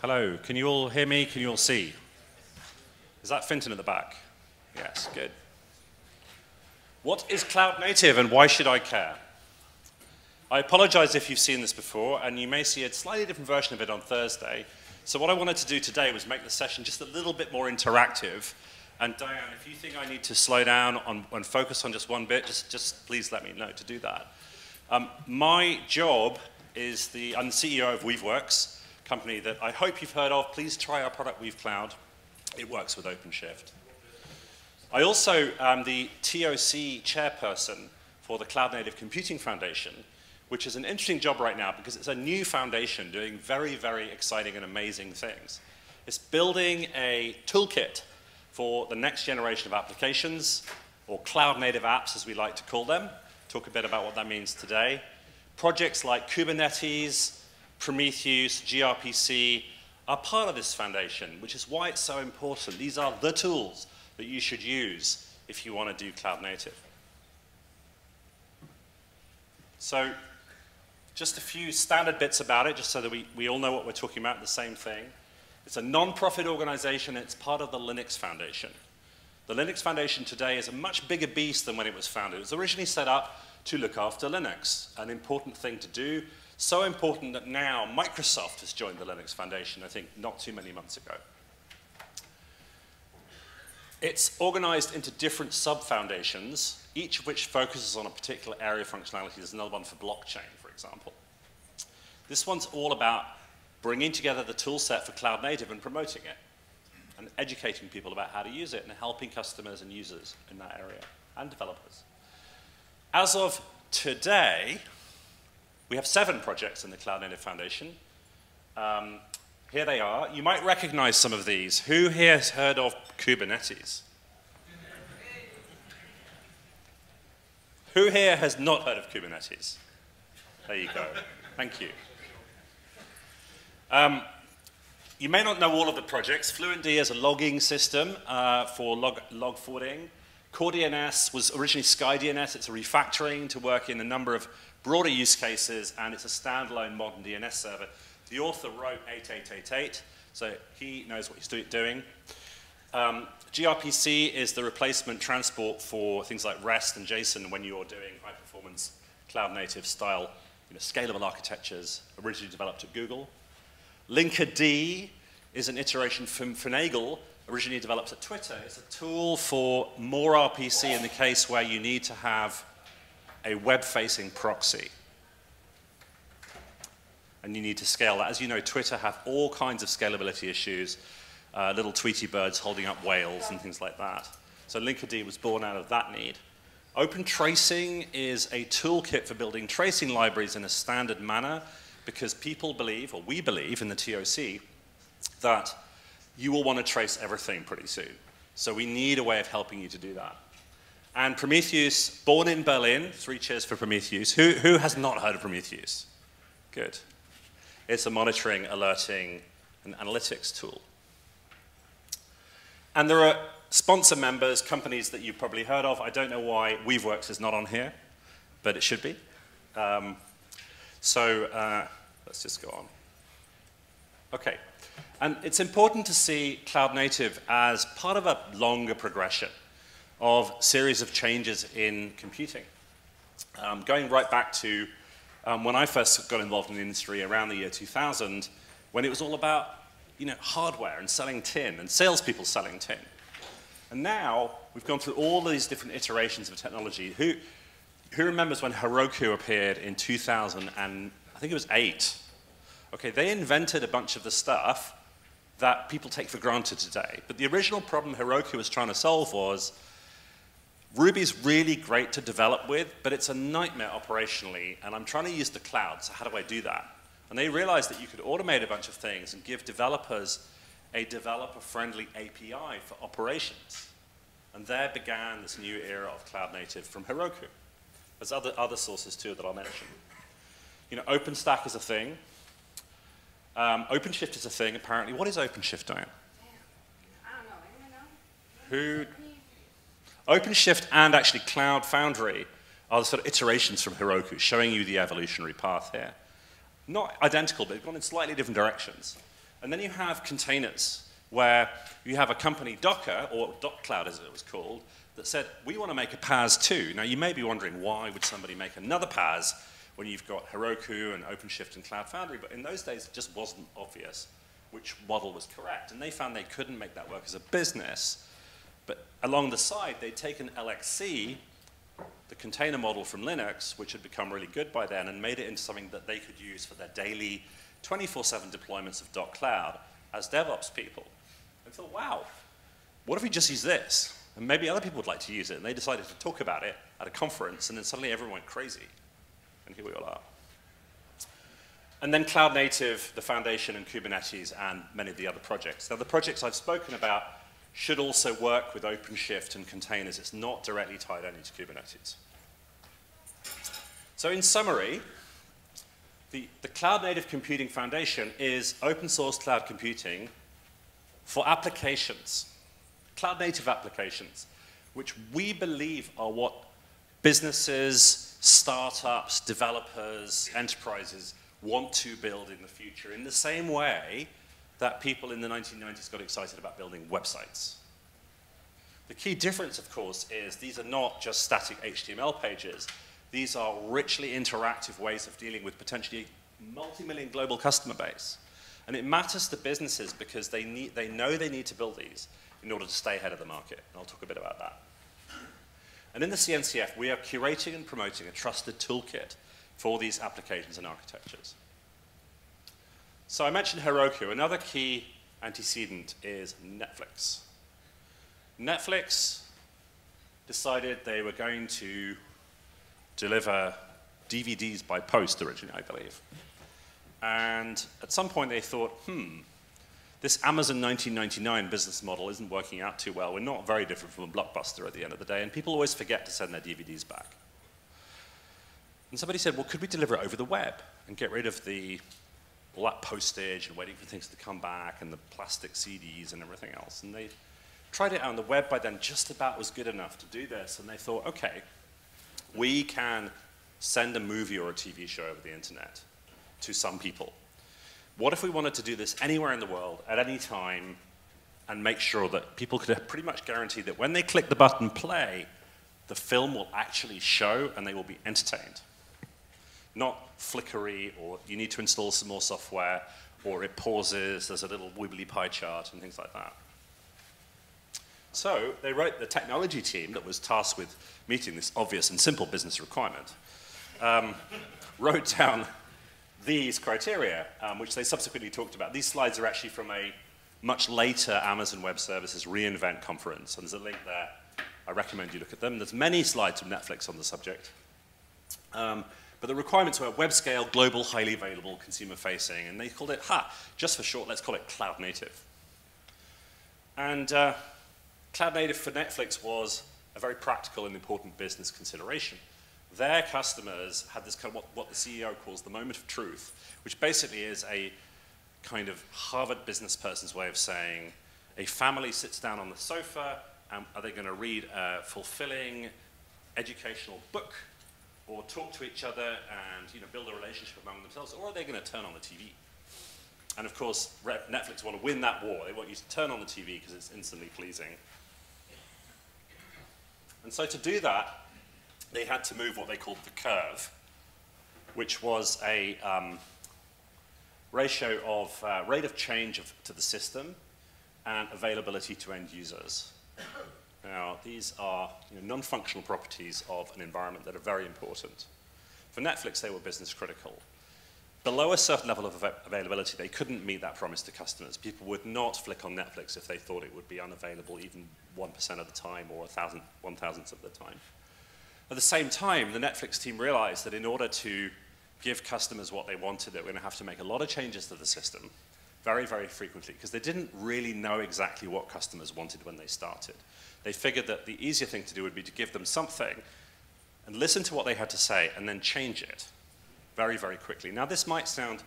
Hello, can you all hear me? Can you all see? Is that Finton at the back? Yes, good. What is cloud native and why should I care? I apologize if you've seen this before, and you may see a slightly different version of it on Thursday. So what I wanted to do today was make the session just a little bit more interactive. And Diane, if you think I need to slow down on, and focus on just one bit, just, just please let me know to do that. Um, my job is the, I'm the CEO of Weaveworks, company that I hope you've heard of. Please try our product Weave Cloud. It works with OpenShift. I also am the TOC chairperson for the Cloud Native Computing Foundation, which is an interesting job right now because it's a new foundation doing very, very exciting and amazing things. It's building a toolkit for the next generation of applications, or cloud native apps as we like to call them. Talk a bit about what that means today. Projects like Kubernetes, Prometheus, gRPC are part of this foundation, which is why it's so important. These are the tools that you should use if you want to do cloud native. So just a few standard bits about it, just so that we, we all know what we're talking about, the same thing. It's a non-profit organization. It's part of the Linux Foundation. The Linux Foundation today is a much bigger beast than when it was founded. It was originally set up to look after Linux, an important thing to do. So important that now Microsoft has joined the Linux Foundation, I think not too many months ago. It's organized into different sub-foundations, each of which focuses on a particular area of functionality. There's another one for blockchain, for example. This one's all about bringing together the tool set for cloud native and promoting it, and educating people about how to use it, and helping customers and users in that area, and developers. As of today, we have seven projects in the Cloud Native Foundation. Um, here they are. You might recognize some of these. Who here has heard of Kubernetes? Who here has not heard of Kubernetes? There you go. Thank you. Um, you may not know all of the projects. FluentD is a logging system uh, for log, log forwarding. CoreDNS was originally SkyDNS. It's a refactoring to work in a number of broader use cases, and it's a standalone modern DNS server the author wrote 8888, so he knows what he's do doing. Um, gRPC is the replacement transport for things like REST and JSON when you're doing high performance cloud native style you know, scalable architectures originally developed at Google. Linkerd is an iteration from Finagle, originally developed at Twitter. It's a tool for more RPC in the case where you need to have a web-facing proxy and you need to scale that. As you know, Twitter have all kinds of scalability issues, uh, little Tweety birds holding up whales and things like that. So Linkerd was born out of that need. Open tracing is a toolkit for building tracing libraries in a standard manner because people believe, or we believe in the TOC, that you will want to trace everything pretty soon. So we need a way of helping you to do that. And Prometheus, born in Berlin, three cheers for Prometheus. Who, who has not heard of Prometheus? Good. It's a monitoring, alerting, and analytics tool. And there are sponsor members, companies that you've probably heard of. I don't know why Weaveworks is not on here, but it should be. Um, so uh, let's just go on. Okay. And it's important to see cloud native as part of a longer progression of series of changes in computing. Um, going right back to um, when I first got involved in the industry around the year 2000, when it was all about you know, hardware and selling tin and salespeople selling tin. And now we've gone through all these different iterations of technology. Who, who remembers when Heroku appeared in 2000 and I think it was eight? Okay, they invented a bunch of the stuff that people take for granted today. But the original problem Heroku was trying to solve was Ruby's really great to develop with, but it's a nightmare operationally, and I'm trying to use the cloud, so how do I do that? And they realized that you could automate a bunch of things and give developers a developer-friendly API for operations. And there began this new era of cloud native from Heroku. There's other, other sources too that I'll mention. You know, OpenStack is a thing. Um, OpenShift is a thing, apparently. What is OpenShift, Diane? I don't know. Anyone know? Who, OpenShift and actually Cloud Foundry are the sort of iterations from Heroku, showing you the evolutionary path here. Not identical, but they've gone in slightly different directions. And then you have containers, where you have a company, Docker, or dotCloud as it was called, that said, we want to make a PaaS too. Now, you may be wondering, why would somebody make another PaaS when you've got Heroku and OpenShift and Cloud Foundry? But in those days, it just wasn't obvious which model was correct. And they found they couldn't make that work as a business. But along the side, they'd taken LXC, the container model from Linux, which had become really good by then, and made it into something that they could use for their daily 24-7 deployments of dotCloud as DevOps people. And thought, wow, what if we just use this? And maybe other people would like to use it. And they decided to talk about it at a conference, and then suddenly everyone went crazy. And here we all are. And then Cloud Native, the Foundation, and Kubernetes, and many of the other projects. Now, the projects I've spoken about should also work with OpenShift and containers. It's not directly tied only to Kubernetes. So in summary, the, the Cloud Native Computing Foundation is open source cloud computing for applications, cloud native applications, which we believe are what businesses, startups, developers, enterprises want to build in the future in the same way that people in the 1990s got excited about building websites. The key difference, of course, is these are not just static HTML pages. These are richly interactive ways of dealing with potentially multi-million global customer base. And it matters to businesses because they, need, they know they need to build these in order to stay ahead of the market. And I'll talk a bit about that. And in the CNCF, we are curating and promoting a trusted toolkit for these applications and architectures. So I mentioned Heroku. Another key antecedent is Netflix. Netflix decided they were going to deliver DVDs by post originally, I believe. And at some point they thought, hmm, this Amazon 1999 business model isn't working out too well. We're not very different from a blockbuster at the end of the day, and people always forget to send their DVDs back. And somebody said, well, could we deliver it over the web and get rid of the, all that postage and waiting for things to come back and the plastic CDs and everything else? And they tried it out on the web by then, just about was good enough to do this. And they thought, okay, we can send a movie or a TV show over the internet to some people. What if we wanted to do this anywhere in the world, at any time, and make sure that people could pretty much guarantee that when they click the button play, the film will actually show and they will be entertained? not flickery or you need to install some more software or it pauses, there's a little wibbly pie chart and things like that. So they wrote the technology team that was tasked with meeting this obvious and simple business requirement, um, wrote down these criteria, um, which they subsequently talked about. These slides are actually from a much later Amazon Web Services reInvent conference, and there's a link there. I recommend you look at them. There's many slides from Netflix on the subject. Um, but the requirements were web scale, global, highly available, consumer facing, and they called it, ha, just for short, let's call it cloud native. And uh, cloud native for Netflix was a very practical and important business consideration. Their customers had this kind of what, what the CEO calls the moment of truth, which basically is a kind of Harvard business person's way of saying a family sits down on the sofa, and are they going to read a fulfilling educational book or talk to each other and you know, build a relationship among themselves, or are they going to turn on the TV? And of course, Netflix want to win that war. They want you to turn on the TV because it's instantly pleasing. And so to do that, they had to move what they called the curve, which was a um, ratio of uh, rate of change of, to the system and availability to end users. Now, these are you know, non-functional properties of an environment that are very important. For Netflix, they were business critical. Below a certain level of av availability, they couldn't meet that promise to customers. People would not flick on Netflix if they thought it would be unavailable even 1% of the time or 1,000th one thousandth of the time. At the same time, the Netflix team realized that in order to give customers what they wanted, they were going to have to make a lot of changes to the system very, very frequently because they didn't really know exactly what customers wanted when they started they figured that the easier thing to do would be to give them something and listen to what they had to say and then change it very, very quickly. Now, this might sound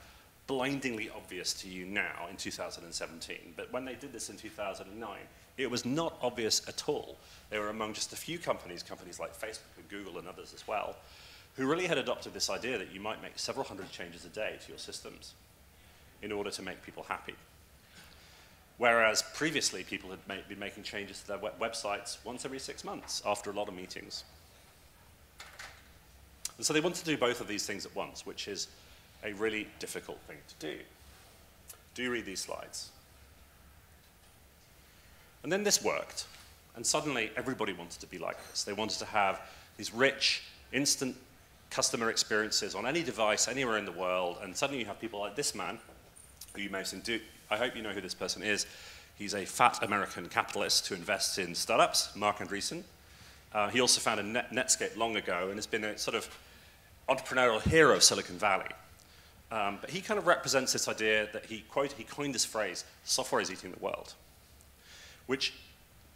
blindingly obvious to you now in 2017, but when they did this in 2009, it was not obvious at all. They were among just a few companies, companies like Facebook and Google and others as well, who really had adopted this idea that you might make several hundred changes a day to your systems in order to make people happy. whereas previously people had ma been making changes to their web websites once every six months after a lot of meetings. And so they wanted to do both of these things at once, which is a really difficult thing to do. Do read these slides. And then this worked. And suddenly everybody wanted to be like this. They wanted to have these rich, instant customer experiences on any device, anywhere in the world. And suddenly you have people like this man, who you may have seen do. I hope you know who this person is. He's a fat American capitalist who invests in startups, Marc Andreessen. Uh, he also founded Net Netscape long ago and has been a sort of entrepreneurial hero of Silicon Valley. Um, but he kind of represents this idea that he, quote, he coined this phrase, software is eating the world, which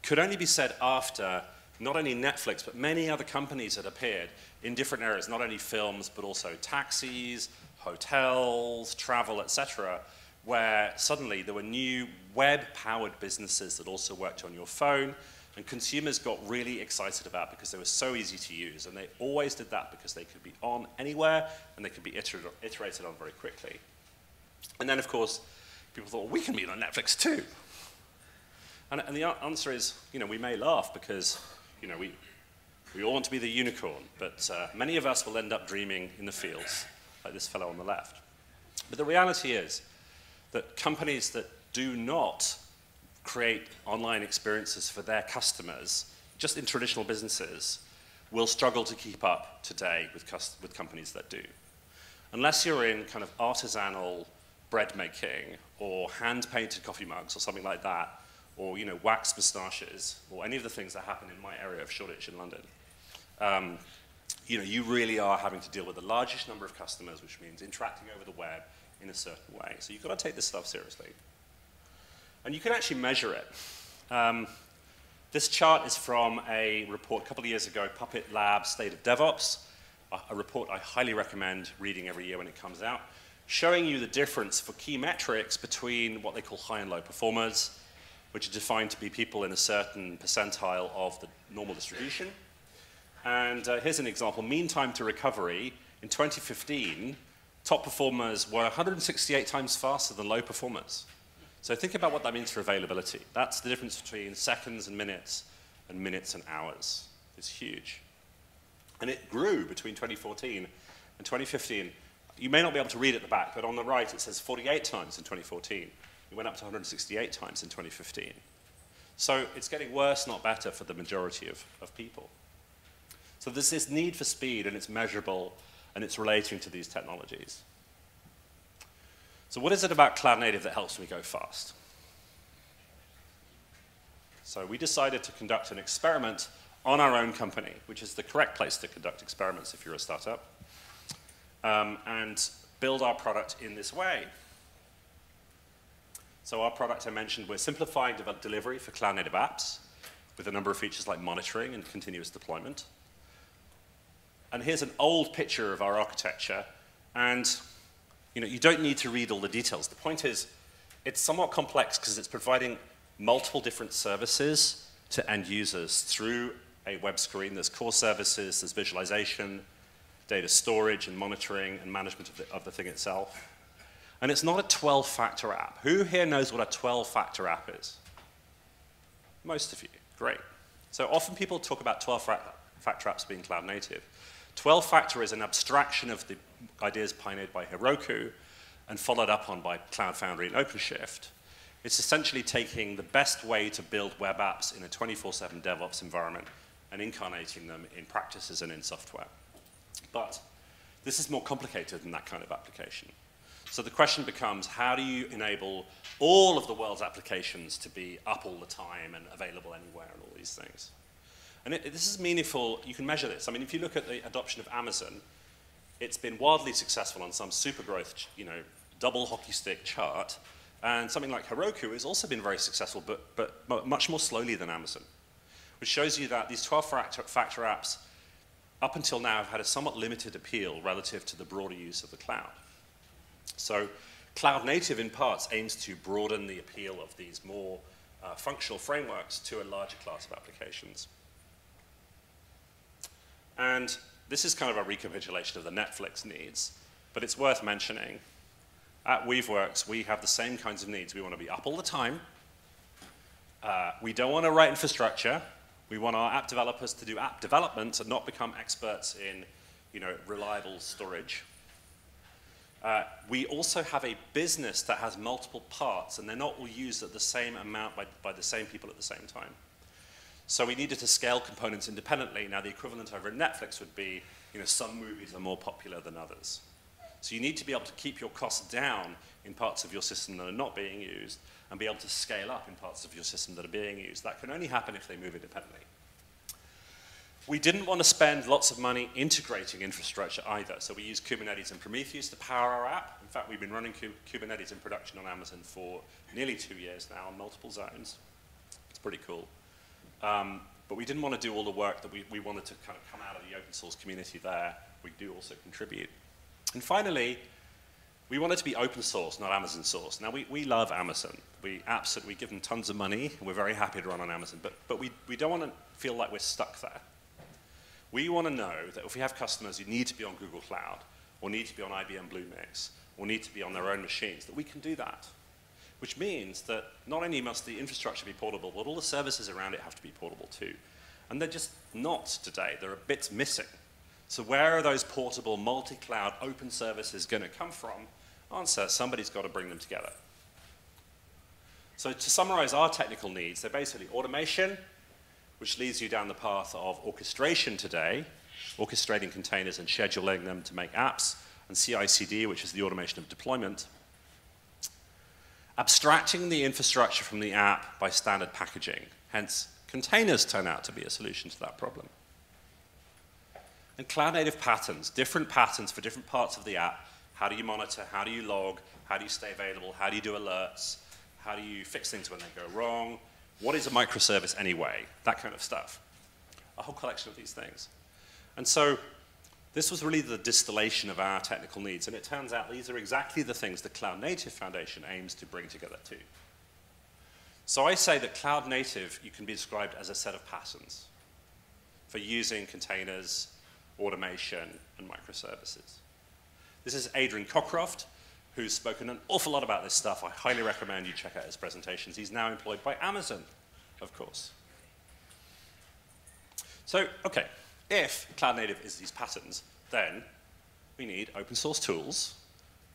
could only be said after not only Netflix, but many other companies had appeared in different areas, not only films, but also taxis, hotels, travel, etc., where suddenly there were new web-powered businesses that also worked on your phone, and consumers got really excited about because they were so easy to use. And they always did that because they could be on anywhere and they could be iterated on very quickly. And then, of course, people thought, well, we can be on Netflix too. And, and, the answer is, you know, we may laugh because, you know, we, we all want to be the unicorn, but uh, many of us will end up dreaming in the fields, like this fellow on the left. But the reality is that companies that do not create online experiences for their customers, just in traditional businesses, will struggle to keep up today with, with companies that do. Unless you're in kind of artisanal bread making or hand-painted coffee mugs or something like that, or you know, wax moustaches, or any of the things that happen in my area of Shoreditch in London, um, you know, you really are having to deal with the largest number of customers, which means interacting over the web in a certain way. So you've got to take this stuff seriously. And you can actually measure it. Um, this chart is from a report a couple of years ago, Puppet Lab State of DevOps, a, a report I highly recommend reading every year when it comes out, showing you the difference for key metrics between what they call high and low performers, which are defined to be people in a certain percentile of the normal distribution. And uh, here's an example. Mean time to recovery in 2015, top performers were 168 times faster than low performers. So think about what that means for availability. That's the difference between seconds and minutes and minutes and hours. It's huge. And it grew between 2014 and 2015. You may not be able to read at the back, but on the right it says 48 times in 2014. It went up to 168 times in 2015. So it's getting worse, not better, for the majority of, of people. So there's this need for speed, and it's measurable, and it's relating to these technologies. So what is it about cloud native that helps me go fast? So we decided to conduct an experiment on our own company, which is the correct place to conduct experiments if you're a startup, um, and build our product in this way. So our product I mentioned, we're simplifying delivery for cloud native apps with a number of features like monitoring and continuous deployment. And here's an old picture of our architecture, and you know, you don't need to read all the details. The point is, it's somewhat complex because it's providing multiple different services to end users through a web screen. There's core services, there's visualization, data storage and monitoring and management of the, of the thing itself. And it's not a 12-factor app. Who here knows what a 12-factor app is? Most of you. Great. So often people talk about 12-factor apps being cloud native. 12-factor is an abstraction of the ideas pioneered by Heroku and followed up on by Cloud Foundry and OpenShift. It's essentially taking the best way to build web apps in a 24-7 DevOps environment and incarnating them in practices and in software. But this is more complicated than that kind of application. So the question becomes, how do you enable all of the world's applications to be up all the time and available anywhere and all these things? And it, this is meaningful, you can measure this. I mean, if you look at the adoption of Amazon, it's been wildly successful on some super growth, you know, double hockey stick chart. And something like Heroku has also been very successful, but, but much more slowly than Amazon, which shows you that these 12 factor, factor apps, up until now, have had a somewhat limited appeal relative to the broader use of the cloud. So cloud native, in parts, aims to broaden the appeal of these more uh, functional frameworks to a larger class of applications. And this is kind of a recapitulation of the Netflix needs, but it's worth mentioning. At Weaveworks, we have the same kinds of needs. We want to be up all the time, Uh, we don't want to write infrastructure. We want our app developers to do app development and not become experts in you know, reliable storage. Uh, we also have a business that has multiple parts, and they're not all used at the same amount by, by the same people at the same time. So we needed to scale components independently. Now, the equivalent over at Netflix would be, you know, some movies are more popular than others. So you need to be able to keep your costs down in parts of your system that are not being used and be able to scale up in parts of your system that are being used. That can only happen if they move independently. We didn't want to spend lots of money integrating infrastructure either, so we use Kubernetes and Prometheus to power our app. In fact, we've been running Kubernetes in production on Amazon for nearly two years now on multiple zones. It's pretty cool. Um, but we didn't want to do all the work that we, we wanted to kind of come out of the open source community there. We do also contribute. And finally, we want it to be open source, not Amazon source. Now, we, we love Amazon. We absolutely give them tons of money. We're very happy to run on Amazon. But, but we, we don't want to feel like we're stuck there. We want to know that if we have customers who need to be on Google Cloud, or need to be on IBM Bluemix, or need to be on their own machines, that we can do that. Which means that not only must the infrastructure be portable, but all the services around it have to be portable too. And they're just not today. There are bits missing. So where are those portable, multi-cloud, open services going to come from? Answer, somebody's got to bring them together. So to summarize our technical needs, they're basically automation, which leads you down the path of orchestration today, orchestrating containers and scheduling them to make apps, and CI/CD, which is the automation of deployment. Abstracting the infrastructure from the app by standard packaging, hence containers turn out to be a solution to that problem. And cloud-native patterns, different patterns for different parts of the app. How do you monitor? How do you log? How do you stay available? How do you do alerts? How do you fix things when they go wrong? What is a microservice anyway? That kind of stuff. A whole collection of these things. And so this was really the distillation of our technical needs, and it turns out these are exactly the things the Cloud Native Foundation aims to bring together too. So I say that Cloud Native, you can be described as a set of patterns for using containers, automation, and microservices. This is Adrian Cockcroft, who's spoken an awful lot about this stuff. I highly recommend you check out his presentations. He's now employed by Amazon, of course. So, okay, if cloud native is these patterns, then we need open source tools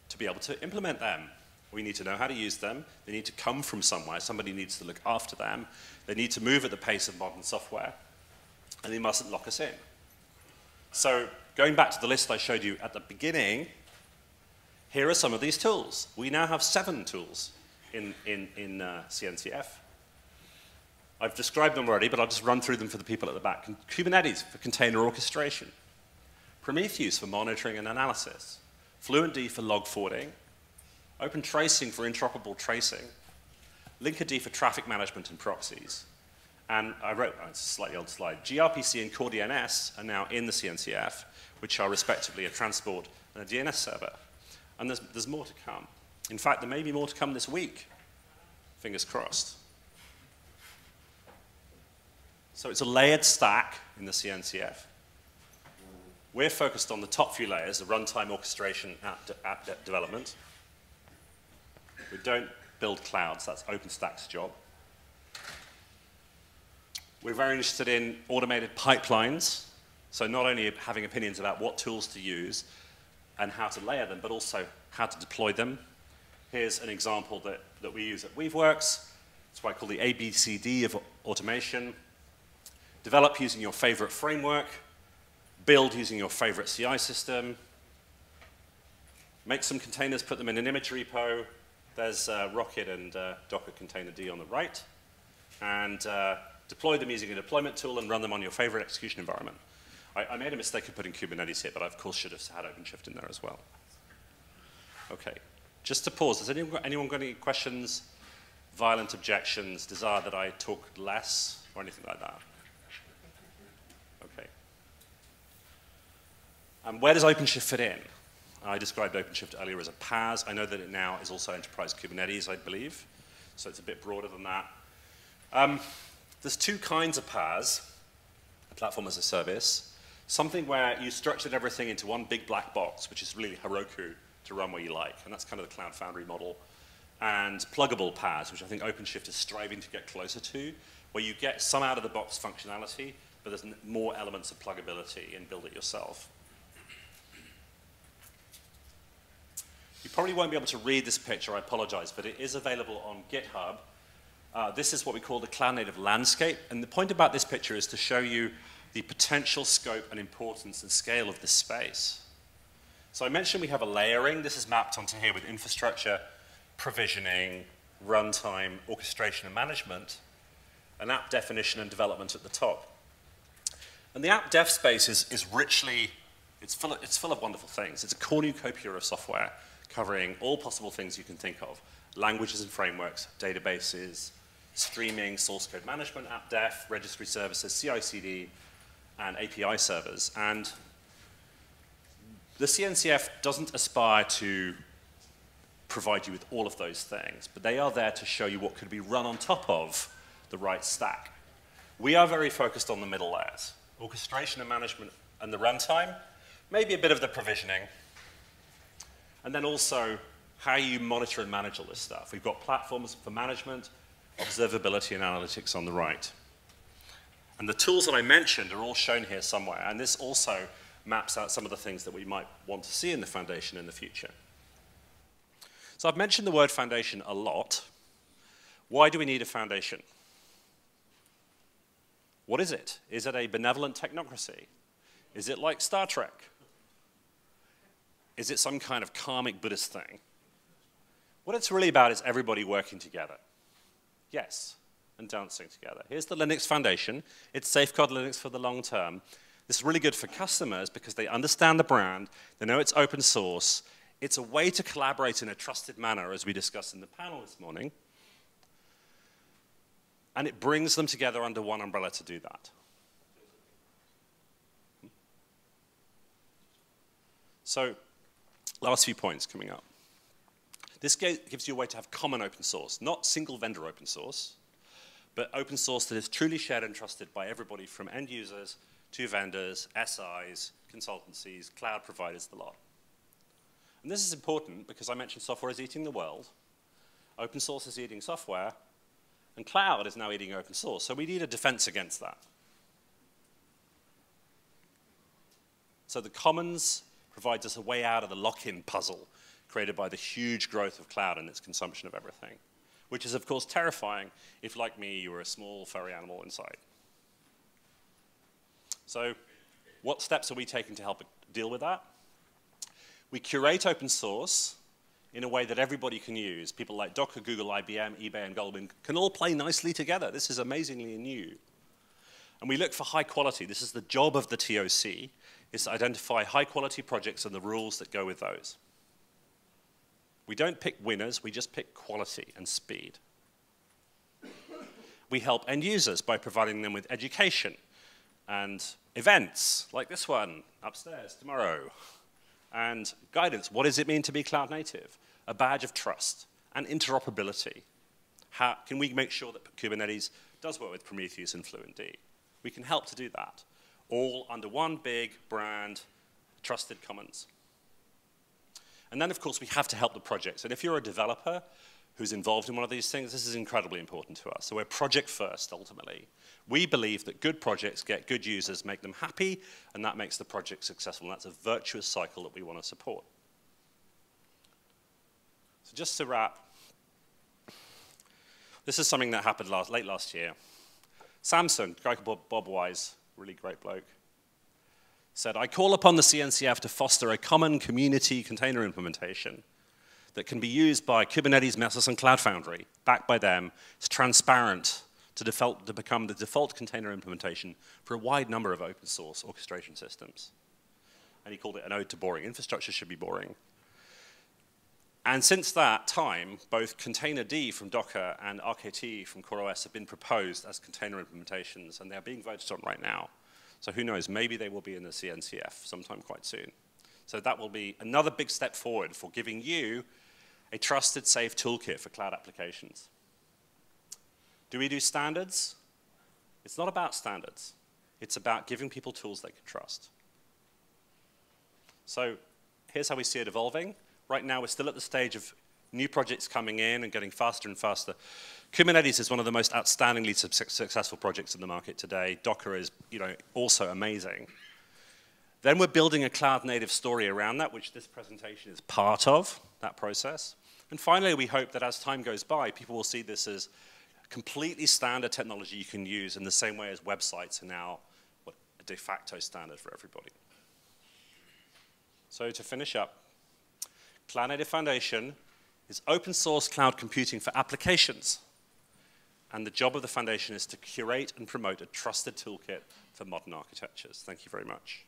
to be able to implement them. We need to know how to use them. They need to come from somewhere. Somebody needs to look after them. They need to move at the pace of modern software. And they mustn't lock us in. So going back to the list I showed you at the beginning, here are some of these tools. We now have seven tools in, in, in uh, CNCF. I've described them already, but I'll just run through them for the people at the back. Kubernetes for container orchestration. Prometheus for monitoring and analysis. FluentD for log forwarding. Open Tracing for interoperable tracing. Linkerd for traffic management and proxies. And I wrote, oh, it's a slightly old slide, gRPC and Core DNS are now in the CNCF, which are respectively a transport and a DNS server. And there's, there's more to come. In fact, there may be more to come this week. Fingers crossed. So it's a layered stack in the CNCF. We're focused on the top few layers, the runtime orchestration app, de app de development. We don't build clouds, that's OpenStack's job. We're very interested in automated pipelines, so not only having opinions about what tools to use, and how to layer them, but also how to deploy them. Here's an example that, that we use at Weaveworks. It's what I call the ABCD of automation. Develop using your favorite framework. Build using your favorite CI system. Make some containers, put them in an image repo. There's uh, Rocket and uh, Docker D on the right. And uh, deploy them using a deployment tool and run them on your favorite execution environment. I, I, made a mistake of putting Kubernetes here, but I, of course, should have had OpenShift in there as well. Okay, just to pause, has anyone got, anyone got any questions, violent objections, desire that I talk less, or anything like that? Okay. And where does OpenShift fit in? I described OpenShift earlier as a PaaS. I know that it now is also enterprise Kubernetes, I believe. So it's a bit broader than that. Um, there's two kinds of PaaS, a platform as a service. Something where you structured everything into one big black box, which is really Heroku to run where you like. And that's kind of the Cloud Foundry model. and pluggable PaaS, which I think OpenShift is striving to get closer to, where you get some out-of-the-box functionality, but there's more elements of pluggability and build it yourself. You probably won't be able to read this picture, I apologize, but it is available on GitHub. Uh, this is what we call the cloud native landscape. And the point about this picture is to show you the potential scope and importance and scale of this space. So I mentioned we have a layering. This is mapped onto here with infrastructure, provisioning, runtime, orchestration and management, an app definition and development at the top. And the app dev space is, is richly, it's full, of, it's full of wonderful things. It's a cornucopia of software covering all possible things you can think of. Languages and frameworks, databases, streaming, source code management, app dev, registry services, CI/CD, and API servers. And the CNCF doesn't aspire to provide you with all of those things, but they are there to show you what could be run on top of the right stack. We are very focused on the middle layers, orchestration and management and the runtime, maybe a bit of the provisioning, and then also how you monitor and manage all this stuff. We've got platforms for management, observability, and analytics on the right. And the tools that I mentioned are all shown here somewhere, and this also maps out some of the things that we might want to see in the foundation in the future. So I've mentioned the word foundation a lot. Why do we need a foundation? What is it? Is it a benevolent technocracy? Is it like Star Trek? Is it some kind of karmic Buddhist thing? What it's really about is everybody working together. Yes, and dancing together. Here's the Linux Foundation. It's Safeguard Linux for the long term. This is really good for customers because they understand the brand, they know it's open source, it's a way to collaborate in a trusted manner, as we discussed in the panel this morning, and it brings them together under one umbrella to do that. So, last few points coming up. This gives you a way to have common open source, not single vendor open source, but open source that is truly shared and trusted by everybody from end users to vendors, SIs, consultancies, cloud providers, the lot. And this is important because I mentioned software is eating the world, open source is eating software, and cloud is now eating open source. So we need a defense against that. So the commons provides us a way out of the lock-in puzzle created by the huge growth of cloud and its consumption of everything, which is, of course, terrifying if, like me, you were a small furry animal inside. So what steps are we taking to help deal with that? We curate open source in a way that everybody can use. People like Docker, Google, IBM, eBay, and Goldman can all play nicely together. This is amazingly new. And we look for high quality. This is the job of the TOC, is to identify high quality projects and the rules that go with those. We don't pick winners, we just pick quality and speed. We help end users by providing them with education and events like this one upstairs tomorrow, and guidance. What does it mean to be cloud native? A badge of trust and interoperability. How can we make sure that Kubernetes does work with Prometheus and Fluentd? We can help to do that, all under one big brand, trusted commons. And then, of course, we have to help the projects. And if you're a developer who's involved in one of these things, this is incredibly important to us. So we're project first, ultimately. We believe that good projects get good users, make them happy, and that makes the project successful. And that's a virtuous cycle that we want to support. So just to wrap, this is something that happened last, late last year. Samsung, guy called Bob, Bob Wise, really great bloke, said, I call upon the CNCF to foster a common community container implementation that can be used by Kubernetes, Mesos, and Cloud Foundry, backed by them. It's transparent to, default, to become the default container implementation for a wide number of open source orchestration systems. And he called it an ode to boring. Infrastructure should be boring. And since that time, both Containerd from Docker and RKT from CoreOS have been proposed as container implementations, and they're being voted on right now. So who knows, maybe they will be in the CNCF sometime quite soon. So that will be another big step forward for giving you a trusted, safe toolkit for cloud applications. Do we do standards? It's not about standards. It's about giving people tools they can trust. So here's how we see it evolving. Right now, we're still at the stage of new projects coming in and getting faster and faster. Kubernetes is one of the most outstandingly su successful projects in the market today. Docker is, you know, also amazing. Then we're building a cloud native story around that, which this presentation is part of that process. And finally, we hope that as time goes by, people will see this as completely standard technology you can use in the same way as websites are now a de facto standard for everybody. So to finish up, Cloud Native Foundation is open source cloud computing for applications. And the job of the foundation is to curate and promote a trusted toolkit for modern architectures. Thank you very much.